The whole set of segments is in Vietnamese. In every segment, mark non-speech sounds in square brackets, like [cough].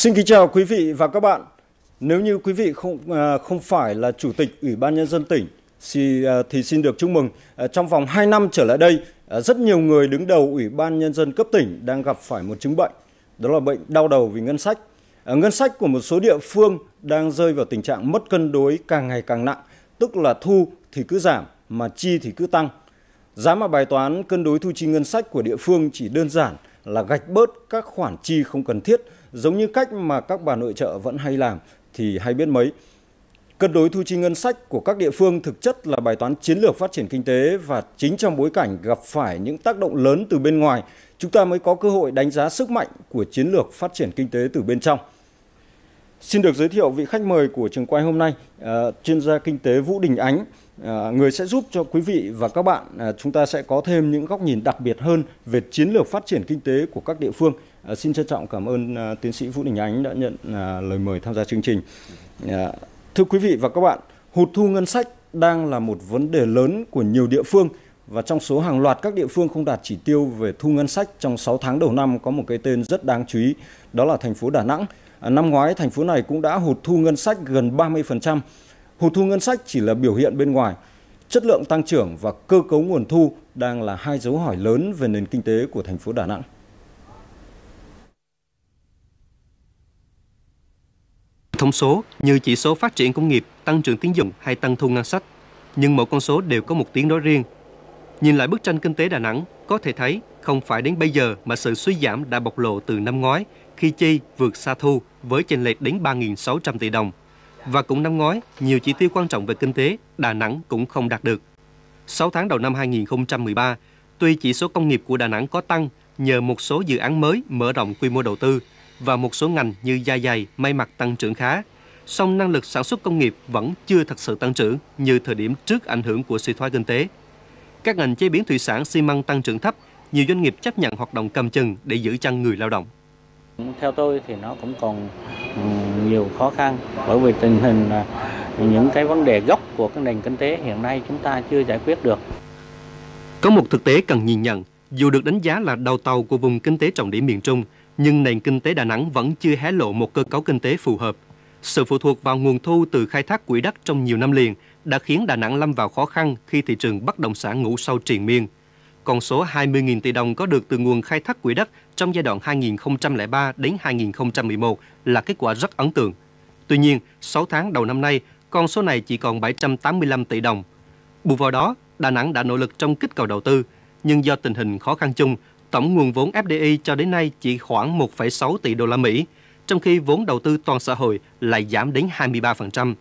Xin kính chào quý vị và các bạn. Nếu như quý vị không à, không phải là chủ tịch Ủy ban nhân dân tỉnh thì, à, thì xin được chúc mừng. À, trong vòng 2 năm trở lại đây, rất nhiều người đứng đầu Ủy ban nhân dân cấp tỉnh đang gặp phải một chứng bệnh, đó là bệnh đau đầu vì ngân sách. Ngân sách của một số địa phương đang rơi vào tình trạng mất cân đối càng ngày càng nặng, tức là thu thì cứ giảm mà chi thì cứ tăng. Giá mà bài toán cân đối thu chi ngân sách của địa phương chỉ đơn giản là gạch bớt các khoản chi không cần thiết, giống như cách mà các bà nội trợ vẫn hay làm thì hay biết mấy. Cân đối thu chi ngân sách của các địa phương thực chất là bài toán chiến lược phát triển kinh tế và chính trong bối cảnh gặp phải những tác động lớn từ bên ngoài, chúng ta mới có cơ hội đánh giá sức mạnh của chiến lược phát triển kinh tế từ bên trong. Xin được giới thiệu vị khách mời của trường quay hôm nay, à, chuyên gia kinh tế Vũ Đình Ánh, à, người sẽ giúp cho quý vị và các bạn à, chúng ta sẽ có thêm những góc nhìn đặc biệt hơn về chiến lược phát triển kinh tế của các địa phương. Ờ, xin trân trọng cảm ơn ờ, tiến sĩ Vũ Đình Ánh đã nhận ờ, lời mời tham gia chương trình. Thưa quý vị và các bạn, hụt thu ngân sách đang là một vấn đề lớn của nhiều địa phương và trong số hàng loạt các địa phương không đạt chỉ tiêu về thu ngân sách trong 6 tháng đầu năm có một cái tên rất đáng chú ý, đó là thành phố Đà Nẵng. À, năm ngoái, thành phố này cũng đã hụt thu ngân sách gần 30%. Hụt thu ngân sách chỉ là biểu hiện bên ngoài. Chất lượng tăng trưởng và cơ cấu nguồn thu đang là hai dấu hỏi lớn về nền kinh tế của thành phố Đà Nẵng. Thông số như chỉ số phát triển công nghiệp, tăng trưởng tín dụng hay tăng thu ngân sách, nhưng mỗi con số đều có một tiếng nói riêng. Nhìn lại bức tranh kinh tế Đà Nẵng, có thể thấy không phải đến bây giờ mà sự suy giảm đã bộc lộ từ năm ngoái khi chi vượt xa thu với chênh lệch đến 3.600 tỷ đồng. Và cũng năm ngoái, nhiều chỉ tiêu quan trọng về kinh tế, Đà Nẵng cũng không đạt được. 6 tháng đầu năm 2013, tuy chỉ số công nghiệp của Đà Nẵng có tăng nhờ một số dự án mới mở rộng quy mô đầu tư và một số ngành như da dày, may mặc tăng trưởng khá, song năng lực sản xuất công nghiệp vẫn chưa thật sự tăng trưởng như thời điểm trước ảnh hưởng của suy thoái kinh tế. Các ngành chế biến thủy sản xi măng tăng trưởng thấp, nhiều doanh nghiệp chấp nhận hoạt động cầm chừng để giữ chân người lao động. Theo tôi thì nó cũng còn nhiều khó khăn bởi vì tình hình những cái vấn đề gốc của cái nền kinh tế hiện nay chúng ta chưa giải quyết được. Có một thực tế cần nhìn nhận, dù được đánh giá là đầu tàu của vùng kinh tế trọng điểm miền Trung, nhưng nền kinh tế Đà Nẵng vẫn chưa hé lộ một cơ cấu kinh tế phù hợp. Sự phụ thuộc vào nguồn thu từ khai thác quỹ đất trong nhiều năm liền đã khiến Đà Nẵng lâm vào khó khăn khi thị trường bất động sản ngủ sâu triền miên. Con số 20.000 tỷ đồng có được từ nguồn khai thác quỹ đất trong giai đoạn 2003 đến 2011 là kết quả rất ấn tượng. Tuy nhiên, 6 tháng đầu năm nay, con số này chỉ còn 785 tỷ đồng. Bù vào đó, Đà Nẵng đã nỗ lực trong kích cầu đầu tư, nhưng do tình hình khó khăn chung, tổng nguồn vốn FDI cho đến nay chỉ khoảng 1,6 tỷ đô la Mỹ, trong khi vốn đầu tư toàn xã hội lại giảm đến 23%.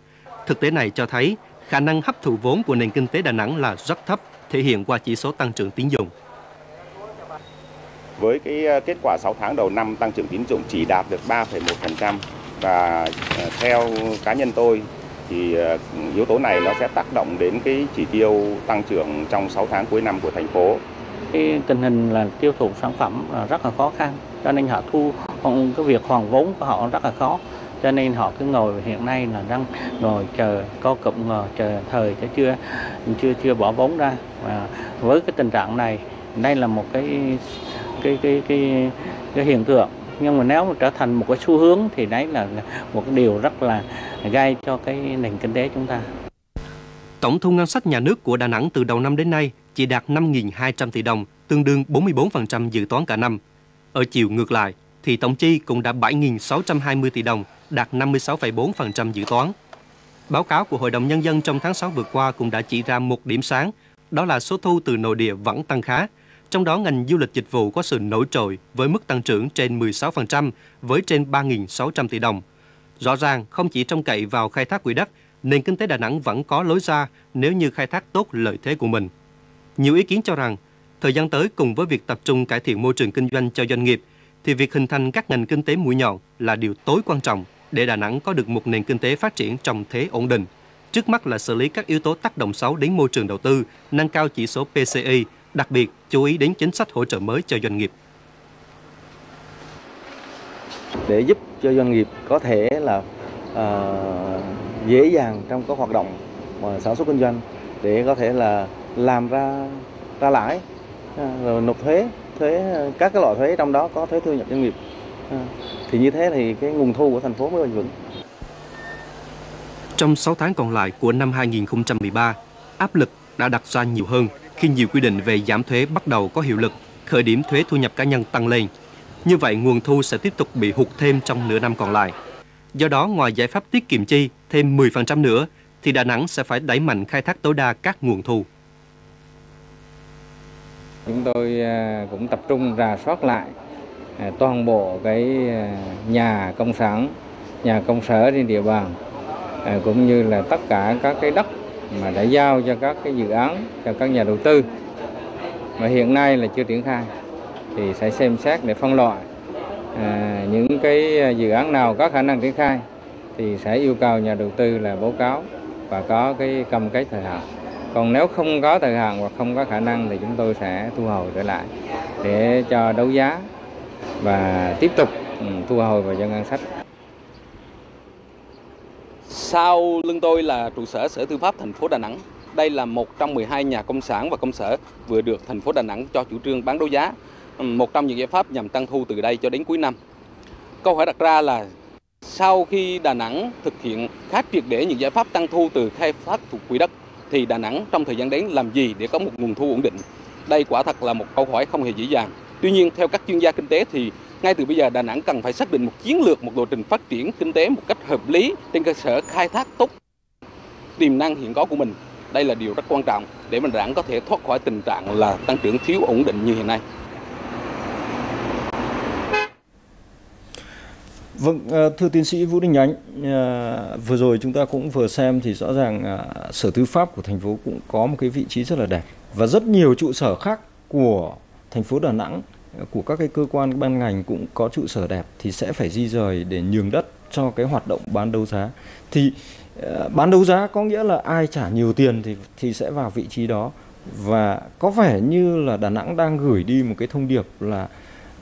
Thực tế này cho thấy khả năng hấp thụ vốn của nền kinh tế Đà Nẵng là rất thấp, thể hiện qua chỉ số tăng trưởng tín dụng. Với cái à, kết quả 6 tháng đầu năm tăng trưởng tín dụng chỉ đạt được 3,1% và à, theo cá nhân tôi thì à, yếu tố này nó sẽ tác động đến cái chỉ tiêu tăng trưởng trong 6 tháng cuối năm của thành phố. Cái tình hình là tiêu thụ sản phẩm là rất là khó khăn, cho nên họ thu cái việc hoàn vốn của họ rất là khó. Cho nên họ cứ ngồi hiện nay là đang ngồi chờ co cụm ngồi chờ thời chứ chưa chưa chưa bỏ vốn ra. Và với cái tình trạng này đây là một cái cái cái cái, cái hiện tượng. Nhưng mà nếu mà trở thành một cái xu hướng thì đấy là một cái điều rất là gai cho cái nền kinh tế chúng ta. Tổng thu ngân sách nhà nước của Đà Nẵng từ đầu năm đến nay chỉ đạt 5.200 tỷ đồng, tương đương 44% dự toán cả năm. Ở chiều ngược lại, thì tổng chi cũng đã 7.620 tỷ đồng, đạt 56,4% dự toán. Báo cáo của Hội đồng Nhân dân trong tháng 6 vừa qua cũng đã chỉ ra một điểm sáng, đó là số thu từ nội địa vẫn tăng khá, trong đó ngành du lịch dịch vụ có sự nổi trội với mức tăng trưởng trên 16% với trên 3.600 tỷ đồng. Rõ ràng không chỉ trông cậy vào khai thác quỹ đất, nền kinh tế Đà Nẵng vẫn có lối ra nếu như khai thác tốt lợi thế của mình. Nhiều ý kiến cho rằng, thời gian tới cùng với việc tập trung cải thiện môi trường kinh doanh cho doanh nghiệp, thì việc hình thành các ngành kinh tế mũi nhọn là điều tối quan trọng để Đà Nẵng có được một nền kinh tế phát triển trong thế ổn định. Trước mắt là xử lý các yếu tố tác động xấu đến môi trường đầu tư, nâng cao chỉ số PCI, đặc biệt chú ý đến chính sách hỗ trợ mới cho doanh nghiệp. Để giúp cho doanh nghiệp có thể là uh, dễ dàng trong các hoạt động mà sản xuất kinh doanh để có thể là làm ra ra lãi à, rồi nộp thuế thuế các cái loại thuế trong đó có thuế thu nhập doanh nghiệp à, thì như thế thì cái nguồn thu của thành phố mới bền vững. Trong 6 tháng còn lại của năm 2013, áp lực đã đặt ra nhiều hơn khi nhiều quy định về giảm thuế bắt đầu có hiệu lực, khởi điểm thuế thu nhập cá nhân tăng lên. Như vậy, nguồn thu sẽ tiếp tục bị hụt thêm trong nửa năm còn lại. Do đó, ngoài giải pháp tiết kiệm chi thêm 10% nữa, thì Đà Nẵng sẽ phải đẩy mạnh khai thác tối đa các nguồn thu. Chúng tôi à, cũng tập trung rà soát lại à, toàn bộ cái à, nhà công sản, nhà công sở trên địa bàn cũng như là tất cả các cái đất mà đã giao cho các cái dự án cho các nhà đầu tư. Mà hiện nay là chưa triển khai thì sẽ xem xét để phân loại à, những cái dự án nào có khả năng triển khai thì sẽ yêu cầu nhà đầu tư là báo cáo và có cái cam kết thời hạn còn nếu không có thời hạn hoặc không có khả năng thì chúng tôi sẽ thu hồi trở lại để cho đấu giá và tiếp tục ừ, thu hồi vào cho ngân sách sau lưng tôi là trụ sở Sở Tư pháp thành phố Đà Nẵng. Đây là một trong 12 nhà công sản và công sở vừa được thành phố Đà Nẵng cho chủ trương bán đấu giá. Ừ, một trong những giải pháp nhằm tăng thu từ đây cho đến cuối năm. Câu hỏi đặt ra là sau khi Đà Nẵng thực hiện khá triệt để những giải pháp tăng thu từ khai thác thuộc quỹ đất thì Đà Nẵng trong thời gian đến làm gì để có một nguồn thu ổn định? Đây quả thật là một câu hỏi không hề dễ dàng. Tuy nhiên theo các chuyên gia kinh tế thì ngay từ bây giờ Đà Nẵng cần phải xác định một chiến lược, một lộ trình phát triển kinh tế một cách hợp lý trên cơ sở khai thác tốt tiềm năng hiện có của mình. Đây là điều rất quan trọng để mình Đà Nẵng có thể thoát khỏi tình trạng là tăng trưởng thiếu ổn định như hiện nay. Vâng, ờ, thưa tiến sĩ Vũ Đình Ánh, ờ, vừa rồi chúng ta cũng vừa xem thì rõ ràng ờ, Sở Tư pháp của thành phố cũng có một cái vị trí rất là đẹp và rất nhiều trụ sở khác của thành phố Đà Nẵng của các cái cơ quan ban ngành cũng có trụ sở đẹp thì sẽ phải di rời để nhường đất cho cái hoạt động bán đấu giá. Thì bán đấu giá có nghĩa là ai trả nhiều tiền thì thì sẽ vào vị trí đó và có vẻ như là Đà Nẵng đang gửi đi một cái thông điệp là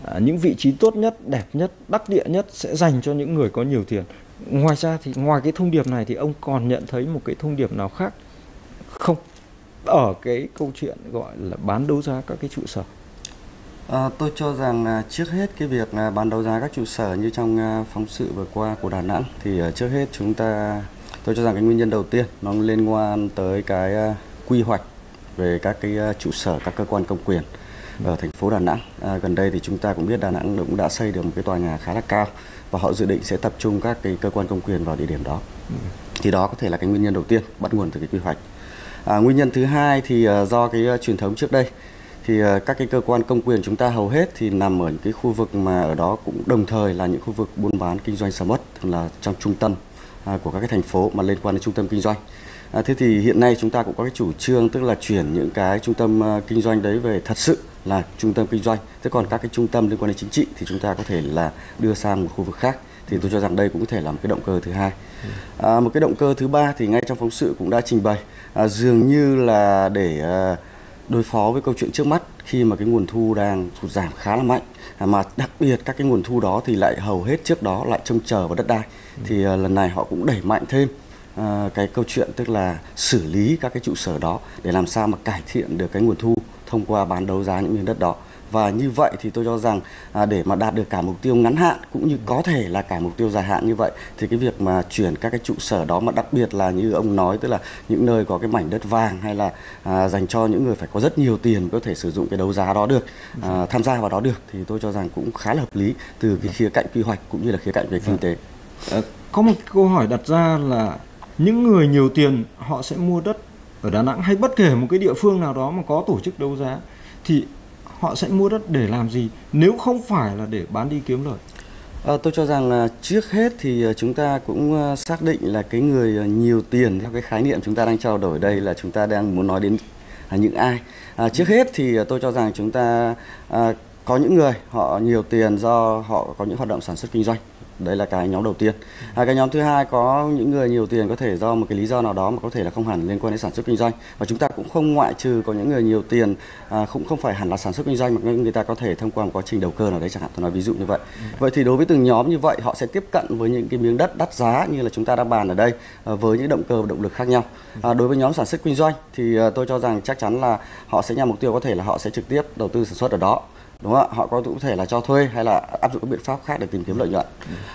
à, những vị trí tốt nhất, đẹp nhất, đắc địa nhất sẽ dành cho những người có nhiều tiền. Ngoài ra thì ngoài cái thông điệp này thì ông còn nhận thấy một cái thông điệp nào khác không? Ở cái câu chuyện gọi là bán đấu giá các cái trụ sở. À, tôi cho rằng là trước hết cái việc là bán đấu giá các trụ sở như trong à, phóng sự vừa qua của Đà Nẵng thì à, trước hết chúng ta tôi cho rằng cái nguyên nhân đầu tiên nó liên quan tới cái à, quy hoạch về các cái trụ sở các cơ quan công quyền ở thành phố Đà Nẵng. À, gần đây thì chúng ta cũng biết Đà Nẵng cũng đã xây được một cái tòa nhà khá là cao và họ dự định sẽ tập trung các cái cơ quan công quyền vào địa điểm đó. Ừ. Thì đó có thể là cái nguyên nhân đầu tiên bắt nguồn từ cái quy hoạch. À, nguyên nhân thứ hai thì uh, do cái uh, truyền thống trước đây thì ờ, các cái cơ quan công quyền chúng ta hầu hết thì nằm ở những cái khu vực mà ở đó cũng đồng thời là những khu vực buôn bán kinh doanh sầm uất là trong trung tâm à, của các cái thành phố mà liên quan đến trung tâm kinh doanh. À, thế thì hiện nay chúng ta cũng có cái chủ trương tức là chuyển những cái trung tâm uh, kinh doanh đấy về thật sự là trung tâm kinh doanh. Thế còn các cái trung tâm liên quan đến chính trị thì chúng ta có thể là đưa sang một khu vực khác. Thì tôi cho rằng đây cũng có thể là một cái động cơ thứ hai. À, một cái động cơ thứ ba thì ngay trong phóng sự cũng đã trình bày à, dường như là để uh, đối phó với câu chuyện trước mắt khi mà cái nguồn thu đang sụt giảm khá là mạnh à, mà đặc biệt các cái nguồn thu đó thì lại hầu hết trước đó lại trông chờ vào đất đai thì uh, lần này họ cũng đẩy mạnh thêm cái câu chuyện tức là xử lý các cái trụ sở đó để làm sao mà cải thiện được cái nguồn thu thông qua bán đấu giá những miếng đất đó và như vậy thì tôi cho rằng à, để mà đạt được cả mục tiêu ngắn hạn cũng như có thể là cả mục tiêu dài hạn như vậy thì cái việc mà chuyển các cái trụ sở đó mà đặc biệt là như ông nói tức là những nơi có cái mảnh đất vàng hay là à, dành cho những người phải có rất nhiều tiền có thể sử dụng cái đấu giá đó được à, tham gia vào đó được thì tôi cho rằng cũng khá là hợp lý từ cái khía cạnh quy hoạch cũng như là khía cạnh về kinh tế. À, có một câu hỏi đặt ra là những người nhiều tiền họ sẽ mua đất ở Đà Nẵng hay bất kể một cái địa phương nào đó mà có tổ chức đấu giá thì họ sẽ mua đất để làm gì nếu không phải là để bán đi kiếm lời À, tôi cho rằng là trước hết thì ờ, chúng ta cũng ờ, xác định là cái người nhiều tiền theo cái khái niệm chúng ta đang trao đổi đây là chúng ta đang muốn nói đến à, những ai. À, trước hết thì tôi cho rằng chúng ta à, có những người họ nhiều tiền do họ có những hoạt động sản xuất kinh doanh đấy là cái nhóm đầu tiên. À, cái nhóm thứ hai có những người nhiều tiền có thể do một cái lý do nào đó mà có thể là không hẳn liên quan đến sản xuất kinh doanh. Và chúng ta cũng không ngoại trừ có những người nhiều tiền à, cũng không phải hẳn là sản xuất kinh doanh mà người ta có thể thông qua một quá trình đầu cơ nào đấy chẳng hạn tôi nói ví dụ như vậy. Ừ. vậy thì đối với từng nhóm như vậy họ sẽ tiếp cận với những cái miếng đất đắt giá như là chúng ta đang bàn ở đây à, với những động cơ và động lực khác nhau. À, đối với nhóm sản xuất kinh doanh thì à, tôi cho rằng chắc chắn là họ sẽ nhằm mục tiêu có thể là họ sẽ trực tiếp đầu tư sản xuất ở đó đúng không ạ? Họ có thể là cho thuê hay là áp dụng các biện pháp khác để tìm kiếm lợi nhuận.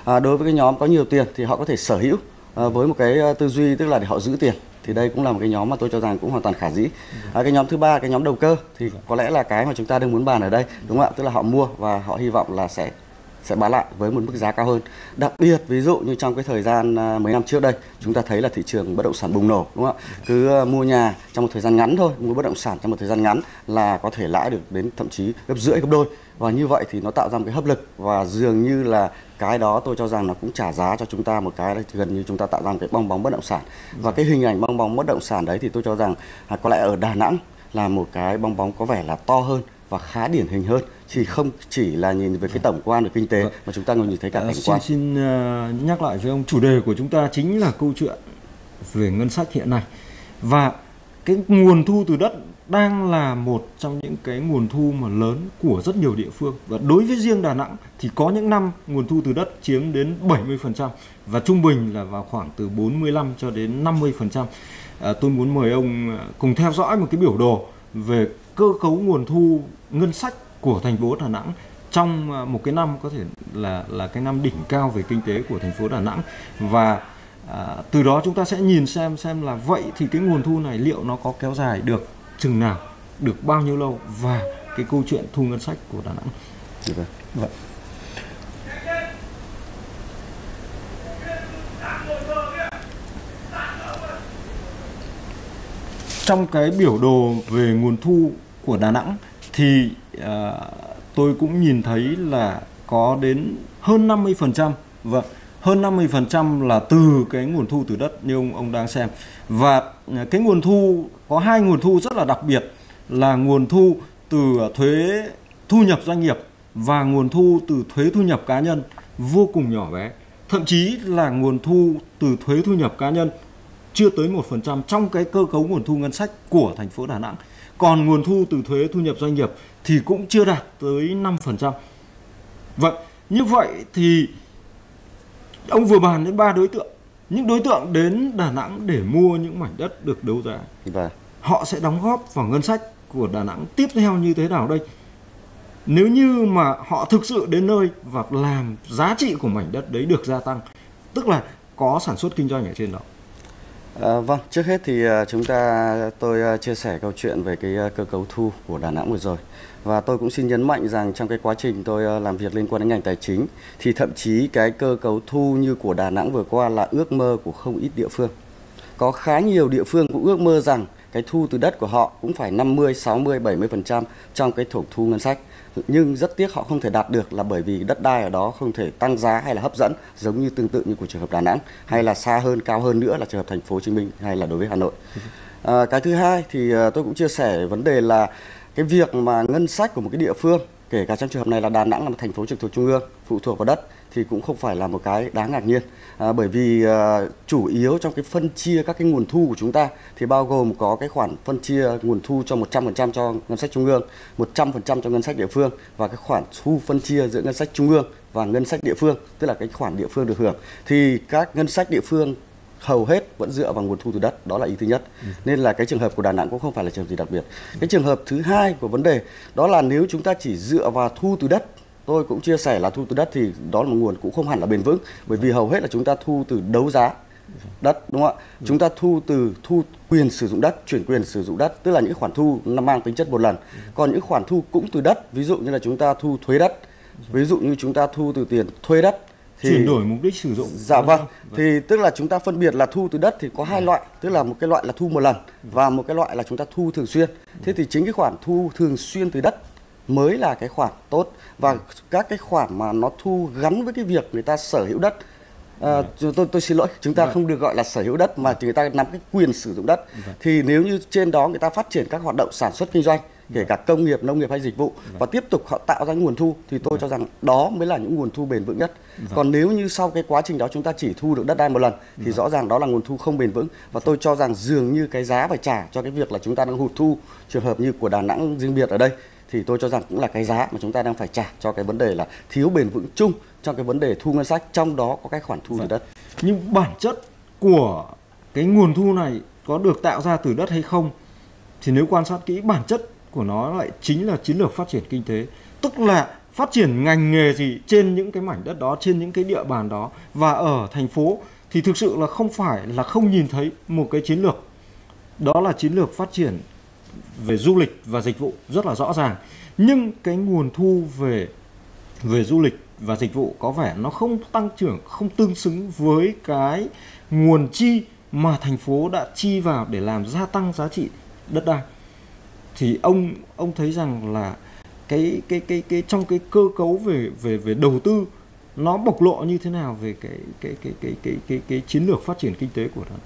À, đối với cái nhóm có nhiều tiền thì họ có thể sở hữu à, với một cái à, tư duy tức là để họ giữ tiền. Thì đây cũng là một cái nhóm mà tôi cho rằng cũng hoàn toàn khả dĩ. À, cái nhóm thứ ba cái nhóm đầu cơ thì có lẽ là cái mà chúng ta đang muốn bàn ở đây đúng không ạ? Tức là họ mua và họ hy vọng là sẽ sẽ bán lại với một mức giá cao hơn. Đặc biệt ví dụ như trong cái thời gian à, mấy năm trước đây, chúng ta thấy là thị trường bất động sản bùng nổ đúng không ạ? Cứ à, mua nhà trong một thời gian ngắn thôi, mua bất động sản trong một thời gian ngắn là có thể lãi được đến thậm chí gấp rưỡi gấp đôi. Và như vậy thì nó tạo ra một cái hấp lực và dường như là cái đó tôi cho rằng nó cũng trả giá cho chúng ta một cái là gần như chúng ta tạo ra một cái bong bóng bất động sản. Và cái hình ảnh bong bóng bất động sản đấy thì tôi cho rằng à, có lẽ ở Đà Nẵng là một cái bong bóng có vẻ là to hơn và khá điển hình hơn chỉ không chỉ là nhìn về cái tổng quan về kinh tế vâng. mà chúng ta còn nhìn thấy cả cảnh quan. Xin, xin uh, nhắc lại với ông chủ đề của chúng ta chính là câu chuyện về ngân sách hiện nay và cái nguồn thu từ đất đang là một trong những cái nguồn thu mà lớn của rất nhiều địa phương và đối với riêng Đà Nẵng thì có những năm nguồn thu từ đất chiếm đến 70% và trung bình là vào khoảng từ 45 cho đến 50%. À, tôi muốn mời ông cùng theo dõi một cái biểu đồ về cơ cấu nguồn thu ngân sách của thành phố Đà Nẵng trong à, một cái năm có thể là là cái năm đỉnh cao về kinh tế của thành phố Đà Nẵng và à, từ đó chúng ta sẽ nhìn xem xem là vậy thì cái nguồn thu này liệu nó có kéo dài được chừng nào được bao nhiêu lâu và cái câu chuyện thu ngân sách của Đà Nẵng. Vâng. Vâng. Trong cái biểu đồ về nguồn thu của Đà Nẵng thì uh, tôi cũng nhìn thấy là có đến hơn 50% vâng hơn 50% là từ cái nguồn thu từ đất như ông ông đang xem. Và à, cái nguồn thu có hai nguồn thu rất là đặc biệt là nguồn thu từ thuế thu nhập doanh nghiệp và nguồn thu từ thuế thu nhập cá nhân vô cùng nhỏ bé. Thậm chí là nguồn thu từ thuế thu nhập cá nhân chưa tới 1% trong cái cơ cấu nguồn thu ngân sách của thành phố Đà Nẵng còn nguồn thu từ thuế thu nhập doanh nghiệp thì cũng chưa đạt tới 5%. Vậy như vậy thì ông vừa bàn đến ba đối tượng. Những đối tượng đến Đà Nẵng để mua những mảnh đất được đấu giá. Vâng. Họ sẽ đóng góp vào ngân sách của Đà Nẵng tiếp theo như thế nào đây? Nếu như mà họ thực sự đến nơi và làm giá trị của mảnh đất đấy được gia tăng, tức là có sản xuất kinh doanh ở trên đó À, vâng, trước hết thì ờ, chúng ta tôi ờ, chia sẻ câu chuyện về cái cơ cấu thu của Đà Nẵng vừa rồi. Và tôi cũng xin nhấn mạnh rằng trong cái quá trình tôi làm việc liên quan đến ngành tài chính thì thậm chí cái cơ cấu thu như của Đà Nẵng vừa qua là ước mơ của không ít địa phương. Có khá nhiều địa phương cũng ước mơ rằng cái thu từ đất của họ cũng phải 50, 60, 70% trong cái thổ thu ngân sách nhưng rất tiếc họ không thể đạt được là bởi vì đất đai ở đó không thể tăng giá hay là hấp dẫn giống như tương tự như của trường hợp Đà Nẵng hay là xa hơn cao hơn nữa là trường hợp thành phố Hồ Chí Minh hay là đối với Hà Nội. [laughs] À, cái thứ hai thì à, tôi cũng chia sẻ vấn đề là cái việc mà ngân sách của một cái địa phương kể cả trong trường hợp này là Đà Nẵng là một thành phố trực thuộc trung ương phụ thuộc vào đất thì cũng không phải là một cái đáng ngạc nhiên. À, bởi vì à, chủ yếu trong cái phân chia các cái nguồn thu của chúng ta thì bao gồm có cái khoản phân chia nguồn thu cho 100% cho ngân sách trung ương, 100% cho ngân sách địa phương và cái khoản thu phân chia giữa ngân sách trung ương và ngân sách địa phương, tức là cái khoản địa phương được hưởng. Thì các ngân sách địa phương hầu hết vẫn dựa vào nguồn thu từ đất đó là ý thứ nhất. Ừ. nên là cái trường hợp của đà nẵng cũng không phải là trường hợp gì đặc biệt. Cái trường hợp thứ hai của vấn đề đó là nếu chúng ta chỉ dựa vào thu từ đất tôi cũng chia sẻ là thu từ đất thì đó là một nguồn cũng không hẳn là bền vững bởi vì hầu hết là chúng ta thu từ đấu giá đất đúng không ạ ừ. chúng ta thu từ thu quyền sử dụng đất chuyển quyền sử dụng đất tức là những khoản thu nó mang tính chất một lần ừ. còn những khoản thu cũng từ đất ví dụ như là chúng ta thu thuế đất ví dụ như chúng ta thu từ tiền thuê đất thì chuyển đổi mục đích sử dụng dạ vâng. thì tức là chúng ta phân biệt là thu từ đất thì có hai ừ. loại tức là một cái loại là thu một lần và một cái loại là chúng ta thu thường xuyên thế thì chính cái khoản thu thường xuyên từ đất mới là cái khoản tốt. Và các cái khoản mà nó thu gắn với cái việc người ta sở hữu đất À, tôi tôi xin lỗi chúng ta không được gọi là sở hữu đất mà người ta nắm cái quyền sử dụng đất. Thì nếu như trên đó người ta phát triển các hoạt động sản xuất kinh doanh kể cả công nghiệp nông nghiệp hay dịch vụ và tiếp tục họ tạo ra nguồn thu thì tôi cho rằng đó mới là những nguồn thu bền vững nhất. Còn nếu như sau cái quá trình đó chúng ta chỉ thu được đất đai một lần thì rõ ràng đó là nguồn thu không bền vững. Và tôi cho rằng dường như cái giá phải trả cho cái việc là chúng ta đang hụt thu. Trường hợp như của Đà Nẵng riêng biệt ở đây thì tôi cho rằng cũng là cái giá mà chúng ta đang phải trả cho cái vấn đề là thiếu bền vững chung trong cái vấn đề thu ngân sách trong đó có cái khoản thu từ đất. Nhưng bản chất của cái nguồn thu này có được tạo ra từ đất hay không thì nếu quan sát kỹ bản chất của nó lại chính là chiến lược phát triển kinh tế. Tức là phát triển ngành nghề gì trên những cái mảnh đất đó trên những cái địa bàn đó và ở thành phố thì thực sự là không phải là không nhìn thấy một cái chiến lược. Đó là chiến lược phát triển về du lịch và dịch vụ rất là rõ ràng. Nhưng cái nguồn thu về về du lịch và dịch vụ có vẻ nó không tăng trưởng, không tương xứng với cái nguồn chi mà thành phố đã chi vào để làm gia tăng giá trị đất đai. Thì ông ông thấy rằng là cái cái cái cái, trong cái cơ cấu về về về đầu tư, nó bộc lộ như thế nào về cái cái cái cái cái cái cái chiến lược phát triển kinh tế của nó?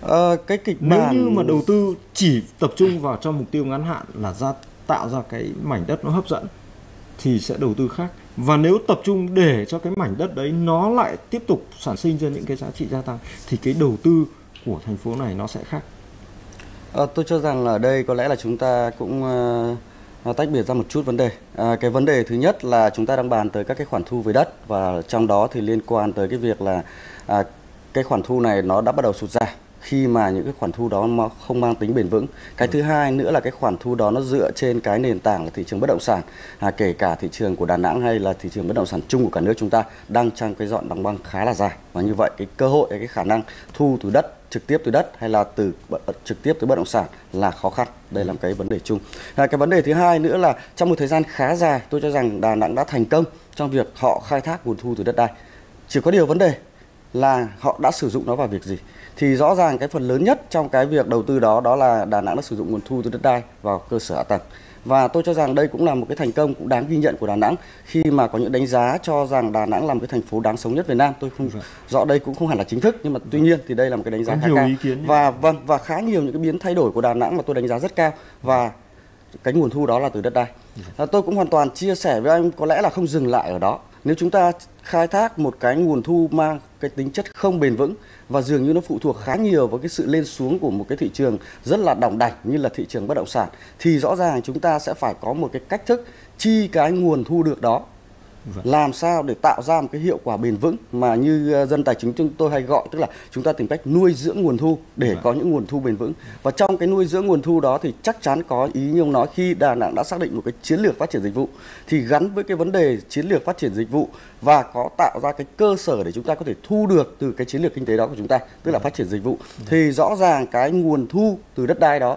Ờ, cái kịch nếu bản như mà đầu tư chỉ tập trung vào cho mục tiêu ngắn hạn là ra tạo ra cái mảnh đất nó hấp dẫn thì sẽ đầu tư khác. Và nếu tập trung để cho cái mảnh đất đấy nó lại tiếp tục sản sinh ra những cái giá trị gia tăng thì cái đầu tư của thành phố này nó sẽ khác. Ờ, tôi cho rằng là ở đây có lẽ là chúng ta cũng ờ, tách biệt ra một chút vấn đề. À, cái vấn đề thứ nhất là chúng ta đang bàn tới các cái khoản thu về đất và trong đó thì liên quan tới cái việc là à, cái khoản thu này nó đã bắt đầu sụt giảm khi mà những cái khoản thu đó nó không mang tính bền vững. Cái thứ hai nữa là cái khoản thu đó nó dựa trên cái nền tảng là thị trường bất động sản, à, kể cả thị trường của Đà Nẵng hay là thị trường bất động sản chung của cả nước chúng ta đang trong cái dọn đóng băng khá là dài. Và như vậy cái cơ hội cái khả năng thu từ đất trực tiếp từ đất hay là từ ờ, trực tiếp từ bất động sản là khó khăn. Đây là một cái vấn đề chung. À, cái vấn đề thứ hai nữa là trong một thời gian khá dài tôi cho rằng Đà Nẵng đã thành công trong việc họ khai thác nguồn thu từ đất đai. Chỉ có điều vấn đề là họ đã sử dụng nó vào việc gì? Thì rõ ràng cái phần lớn nhất trong cái việc đầu tư đó đó là Đà Nẵng đã sử dụng nguồn thu từ đất đai vào cơ sở hạ tầng và tôi cho rằng đây cũng là một cái thành công cũng đáng ghi nhận của Đà Nẵng khi mà có những đánh giá cho rằng Đà Nẵng là một cái thành phố đáng sống nhất Việt Nam tôi không rõ đây cũng không hẳn là chính thức nhưng mà tuy nhiên thì đây là một cái đánh giá khá cao ý kiến nhé. và vâng và khá nhiều những cái biến thay đổi của Đà Nẵng mà tôi đánh giá rất cao và cái nguồn thu đó là từ đất đai. À, tôi cũng hoàn toàn chia sẻ với anh có lẽ là không dừng lại ở đó. Nếu chúng ta khai thác một cái nguồn thu mang cái tính chất không bền vững và dường như nó phụ thuộc khá nhiều vào cái sự lên xuống của một cái thị trường rất là đỏng đảnh như là thị trường bất động sản, thì rõ ràng chúng ta sẽ phải có một cái cách thức chi cái nguồn thu được đó làm sao để tạo ra một cái hiệu quả bền vững mà như ờ, dân tài chính chúng tôi hay gọi tức là chúng ta tìm cách nuôi dưỡng nguồn thu để có những nguồn thu bền vững. Và trong cái nuôi dưỡng nguồn thu đó thì chắc chắn có ý như ông nói khi Đà Nẵng đã xác định một cái chiến lược phát triển dịch vụ thì gắn với cái vấn đề chiến lược phát triển dịch vụ và có tạo ra cái cơ sở để chúng ta có thể thu được từ cái chiến lược kinh tế đó của chúng ta tức là phát triển dịch vụ thì rõ ràng cái nguồn thu từ đất đai đó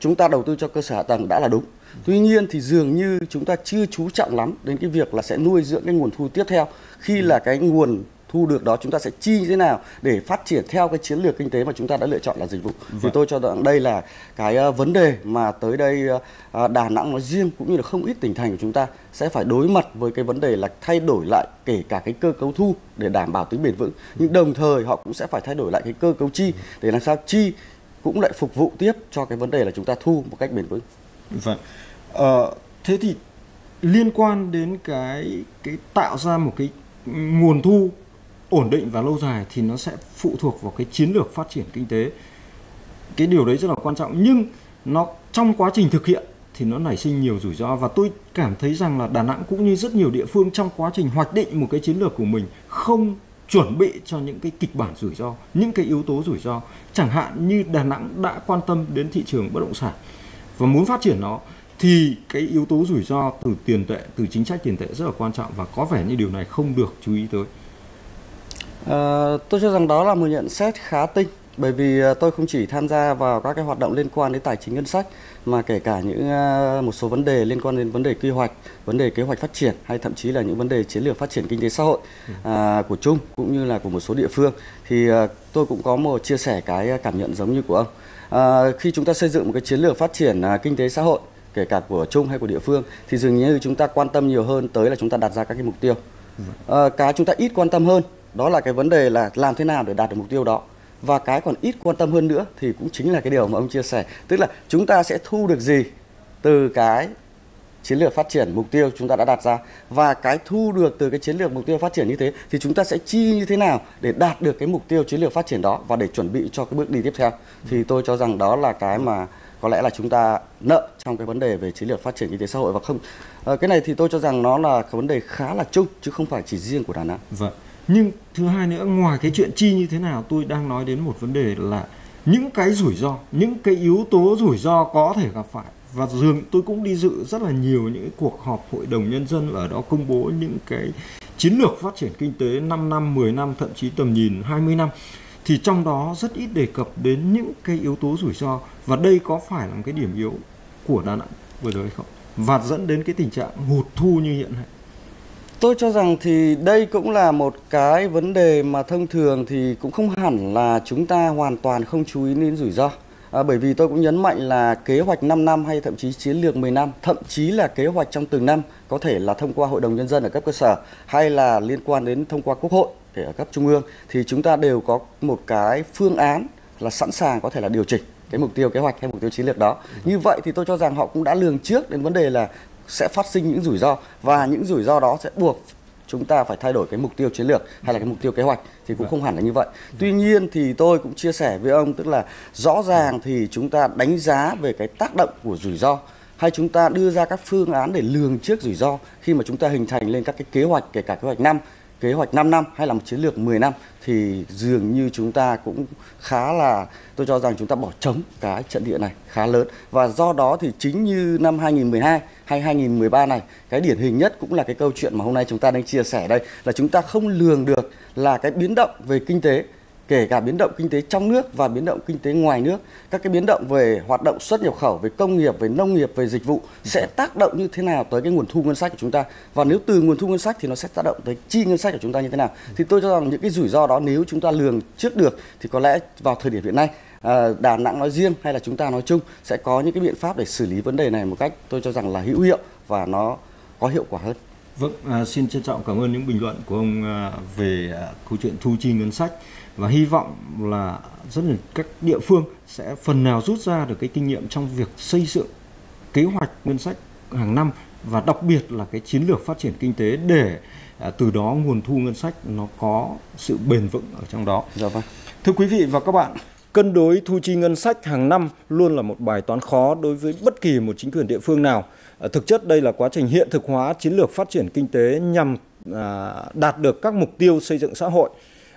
chúng ta đầu tư cho cơ sở hạ tầng đã là đúng Tuy nhiên thì dường như chúng ta chưa chú trọng lắm đến cái việc là sẽ nuôi dưỡng cái nguồn thu tiếp theo khi là cái nguồn thu được đó chúng ta sẽ chi như thế nào để phát triển theo cái chiến lược kinh tế mà chúng ta đã lựa chọn là dịch vụ. Thì tôi cho rằng đây là cái ờ, vấn đề mà tới đây ờ, ờ, Đà Nẵng nói riêng cũng như là không ít tỉnh thành của chúng ta sẽ phải đối mặt với cái vấn đề là thay đổi lại kể cả cái cơ cấu thu để đảm bảo tính bền vững. Nhưng đồng thời họ cũng sẽ phải thay đổi lại cái cơ cấu chi để làm sao chi cũng lại phục vụ tiếp cho cái vấn đề là chúng ta thu một cách bền vững. Vâng. Ờ, thế thì liên quan đến cái cái tạo ra một cái nguồn thu ổn định và lâu dài thì nó sẽ phụ thuộc vào cái chiến lược phát triển kinh tế. Cái điều đấy rất là quan trọng nhưng nó trong quá trình thực hiện thì nó nảy sinh nhiều rủi ro và tôi cảm thấy rằng là Đà Nẵng cũng như rất nhiều địa phương trong quá trình hoạch định một cái chiến lược của mình không chuẩn bị cho những cái kịch bản rủi ro, những cái yếu tố rủi ro. Chẳng hạn như Đà Nẵng đã quan tâm đến thị trường bất động sản và muốn phát triển nó thì cái yếu tố rủi ro từ tiền tệ từ chính sách tiền tệ rất là quan trọng và có vẻ như điều này không được chú ý tới À, tôi cho rằng đó là một nhận xét khá tinh bởi vì ờ, tôi không chỉ tham gia vào các cái hoạt động liên quan đến tài chính ngân sách mà kể cả những ờ, một số vấn đề liên quan đến vấn đề quy hoạch, vấn đề kế hoạch phát triển hay thậm chí là những vấn đề chiến lược phát triển kinh tế xã hội à, của chung cũng như là của một số địa phương thì ờ, tôi cũng có một chia sẻ cái cảm nhận giống như của ông. À, khi chúng ta xây dựng một cái chiến lược phát triển à, kinh tế xã hội kể cả của chung hay của địa phương thì dường như chúng ta quan tâm nhiều hơn tới là chúng ta đặt ra các cái mục tiêu. Ờ, cái chúng ta ít quan tâm hơn đó là cái vấn đề là làm thế nào để đạt được mục tiêu đó và cái còn ít quan tâm hơn nữa thì cũng chính là cái điều mà ông chia sẻ tức là chúng ta sẽ thu được gì từ cái chiến lược phát triển mục tiêu chúng ta đã đặt ra và cái thu được từ cái chiến lược mục tiêu phát triển như thế thì chúng ta sẽ chi như thế nào để đạt được cái mục tiêu chiến lược phát triển đó và để chuẩn bị cho cái bước đi tiếp theo thì tôi cho rằng đó là cái mà có lẽ là chúng ta nợ trong cái vấn đề về chiến lược phát triển kinh tế xã hội, và không ờ, cái này thì tôi cho rằng nó là cái vấn đề khá là chung chứ không phải chỉ riêng của Đà Nẵng. Vâng. Nhưng thứ hai nữa ngoài cái chuyện chi như thế nào tôi đang nói đến một vấn đề là những cái rủi ro, những cái yếu tố rủi ro có thể gặp phải và dường tôi cũng đi dự rất là nhiều những cuộc họp hội đồng nhân dân ở đó công bố những cái chiến lược phát triển kinh tế 5 năm, 10 năm, thậm chí tầm nhìn 20 năm thì trong đó rất ít đề cập đến những cái yếu tố rủi ro và đây có phải là một cái điểm yếu của Đà Nẵng vừa rồi không? Và dẫn đến cái tình trạng hụt thu như hiện nay. Tôi cho rằng thì đây cũng là một cái vấn đề mà thông thường thì cũng không hẳn là chúng ta hoàn toàn không chú ý đến rủi ro. À, bởi vì tôi cũng nhấn mạnh là kế hoạch 5 năm hay thậm chí chiến lược 10 năm, thậm chí là kế hoạch trong từng năm có thể là thông qua hội đồng nhân dân ở cấp cơ sở hay là liên quan đến thông qua quốc hội kể ở cấp trung ương thì chúng ta đều có một cái phương án là sẵn sàng có thể là điều chỉnh cái mục tiêu kế hoạch hay mục tiêu chiến lược đó. Như vậy thì tôi cho rằng họ cũng đã lường trước đến vấn đề là sẽ phát sinh những rủi ro và những rủi ro đó sẽ buộc chúng ta phải thay đổi cái mục tiêu chiến lược hay là cái mục tiêu kế hoạch thì cũng không hẳn là như vậy. Tuy nhiên thì tôi cũng chia sẻ với ông tức là rõ ràng thì chúng ta đánh giá về cái tác động của rủi ro hay chúng ta đưa ra các phương án để lường trước rủi ro khi mà chúng ta hình thành lên các cái kế hoạch kể cả kế hoạch năm kế hoạch 5 năm hay là một chiến lược 10 năm thì dường như chúng ta cũng khá là, tôi cho rằng chúng ta bỏ trống cái trận địa này khá lớn. Và do đó thì chính như năm 2012 hay 2013 này, cái điển hình nhất cũng là cái câu chuyện mà hôm nay chúng ta đang chia sẻ đây, là chúng ta không lường được là cái biến động về kinh tế kể cả biến động kinh tế trong nước và biến động kinh tế ngoài nước các cái biến động về hoạt động xuất nhập khẩu về công nghiệp về nông nghiệp về dịch vụ sẽ tác động như thế nào tới cái nguồn thu ngân sách của chúng ta? Và nếu từ nguồn thu ngân sách thì nó sẽ tác động tới chi ngân sách của chúng ta như thế nào? Thì tôi cho rằng những cái rủi ro đó nếu chúng ta lường trước được thì có lẽ vào thời điểm hiện nay à, Đà Nẵng nói riêng hay là chúng ta nói chung sẽ có những cái biện pháp để xử lý vấn đề này một cách tôi cho rằng là hữu hiệu và nó có hiệu quả hơn. Vâng, à, xin trân trọng cảm ơn những bình luận của ông à, về à, câu chuyện thu chi ngân sách và hy vọng là rất là các địa phương sẽ phần nào rút ra được cái kinh nghiệm trong việc xây dựng kế hoạch ngân sách hàng năm và đặc biệt là cái chiến lược phát triển kinh tế để à, từ đó nguồn thu ngân sách nó có sự bền vững ở trong đó. Dạ vâng. Thưa quý vị và các bạn, cân đối thu chi ngân sách hàng năm luôn là một bài toán khó đối với bất kỳ một chính quyền địa phương nào. À, thực chất đây là quá trình hiện thực hóa chiến lược phát triển kinh tế nhằm à, đạt được các mục tiêu xây dựng xã hội.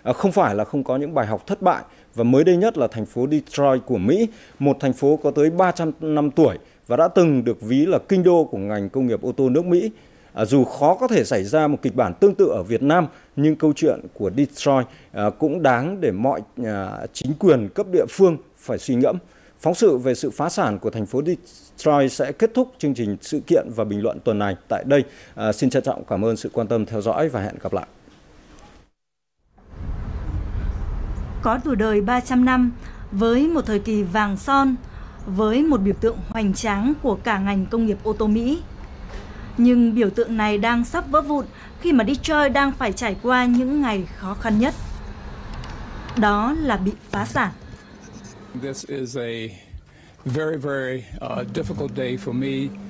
À, không phải là không có những bài học thất bại và mới đây nhất là thành phố Detroit của Mỹ, một thành phố có tới 300 năm tuổi và đã từng được ví là kinh đô của ngành công nghiệp ô tô nước Mỹ. À, dù khó có thể xảy ra một kịch bản tương tự ở Việt Nam, nhưng câu chuyện của Detroit à, cũng đáng để mọi à, chính quyền cấp địa phương phải suy ngẫm. Phóng sự về sự phá sản của thành phố Detroit sẽ kết thúc chương trình sự kiện và bình luận tuần này tại đây. À, xin trân trọng cảm ơn sự quan tâm theo dõi và hẹn gặp lại. Có tuổi đời 300 năm với một thời kỳ vàng son, với một biểu tượng hoành tráng của cả ngành công nghiệp ô tô Mỹ. Nhưng biểu tượng này đang sắp vỡ vụn khi mà Detroit đang phải trải qua những ngày khó khăn nhất. Đó là bị phá sản.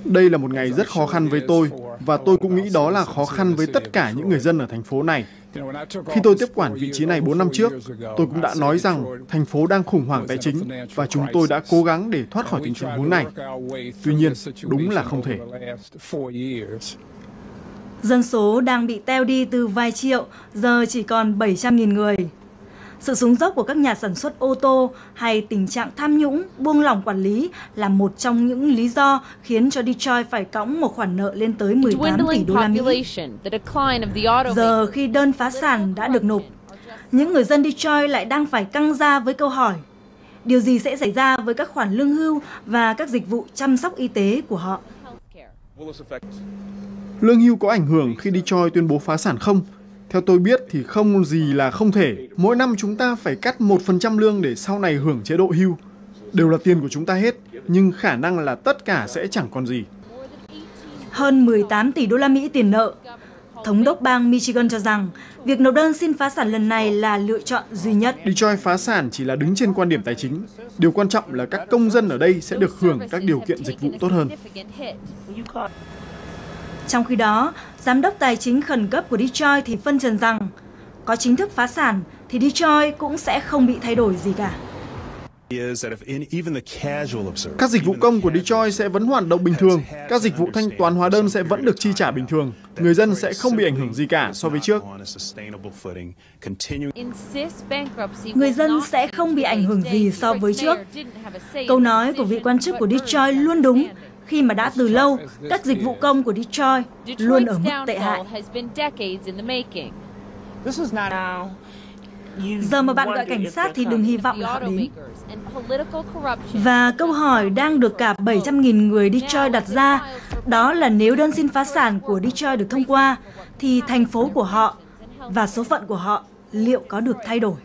Đây là một ngày rất khó khăn với tôi và tôi cũng nghĩ đó là khó khăn với tất cả những người dân ở thành phố này. Khi tôi tiếp quản vị trí này 4 năm trước, tôi cũng đã nói rằng thành phố đang khủng hoảng tài chính và chúng tôi đã cố gắng để thoát khỏi tình trạng huống này. Tuy nhiên, đúng là không thể. Dân số đang bị teo đi từ vài triệu, giờ chỉ còn 700.000 người. Sự xuống dốc của các nhà sản xuất ô tô hay tình trạng tham nhũng, buông lỏng quản lý là một trong những lý do khiến cho Detroit phải cõng một khoản nợ lên tới 18 tỷ đô la Mỹ. Giờ khi đơn phá sản đã được nộp, những người dân Detroit lại đang phải căng ra với câu hỏi điều gì sẽ xảy ra với các khoản lương hưu và các dịch vụ chăm sóc y tế của họ. Lương hưu có ảnh hưởng khi Detroit tuyên bố phá sản không? Theo tôi biết thì không gì là không thể. Mỗi năm chúng ta phải cắt 1% lương để sau này hưởng chế độ hưu. Đều là tiền của chúng ta hết, nhưng khả năng là tất cả sẽ chẳng còn gì. Hơn 18 tỷ đô la Mỹ tiền nợ. Thống đốc bang Michigan cho rằng việc nộp đơn xin phá sản lần này là lựa chọn duy nhất. Detroit phá sản chỉ là đứng trên quan điểm tài chính. Điều quan trọng là các công dân ở đây sẽ được hưởng các điều kiện dịch vụ tốt hơn. Trong khi đó, giám đốc tài chính khẩn cấp của Detroit thì phân trần rằng có chính thức phá sản thì Detroit cũng sẽ không bị thay đổi gì cả. Các dịch vụ công của Detroit sẽ vẫn hoạt động bình thường, các dịch vụ thanh toán hóa đơn sẽ vẫn được chi trả bình thường. Người dân sẽ không bị ảnh hưởng gì cả so với trước. Người dân sẽ không bị ảnh hưởng gì so với trước. Câu nói của vị quan chức của Detroit luôn đúng khi mà đã từ lâu các dịch vụ công của Detroit luôn ở mức tệ hại. Giờ mà bạn gọi cảnh sát thì đừng hy vọng là họ đến. Và câu hỏi đang được cả 700.000 người Detroit đặt ra, đó là nếu đơn xin phá sản của Detroit được thông qua, thì thành phố của họ và số phận của họ liệu có được thay đổi?